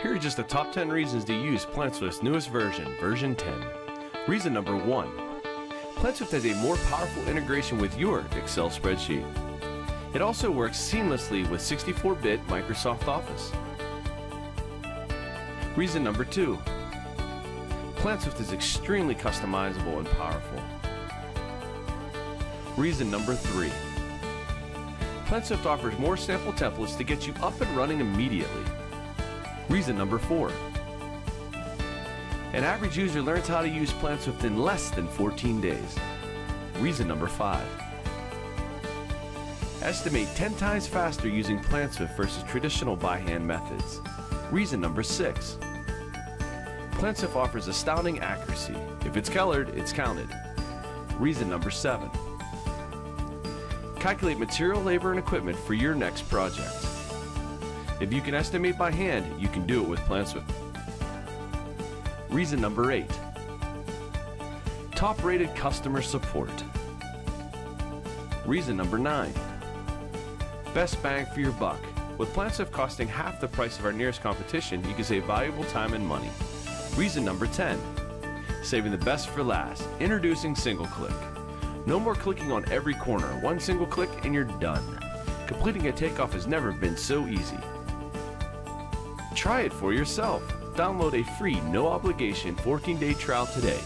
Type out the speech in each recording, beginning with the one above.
Here are just the top 10 reasons to use PlanSwift's newest version, version 10. Reason number 1. PlanSwift has a more powerful integration with your Excel spreadsheet. It also works seamlessly with 64-bit Microsoft Office. Reason number 2. PlanSwift is extremely customizable and powerful. Reason number 3. PlanSwift offers more sample templates to get you up and running immediately. Reason number 4. An average user learns how to use PlanSwift within less than 14 days. Reason number 5. Estimate 10 times faster using PlanSwift versus traditional by hand methods. Reason number 6. PlanSwift offers astounding accuracy. If it's colored, it's counted. Reason number 7. Calculate material, labor, and equipment for your next project. If you can estimate by hand, you can do it with PlanSwift. Reason number 8. Top rated customer support. Reason number 9. Best bang for your buck. With PlanSwift costing half the price of our nearest competition, you can save valuable time and money. Reason number 10. Saving the best for last. Introducing Single Click. No more clicking on every corner. One single click and you're done. Completing a takeoff has never been so easy. Try it for yourself. Download a free, no obligation 14 day trial today.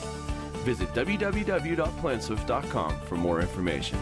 Visit www.planswift.com for more information.